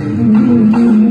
Mm-hmm.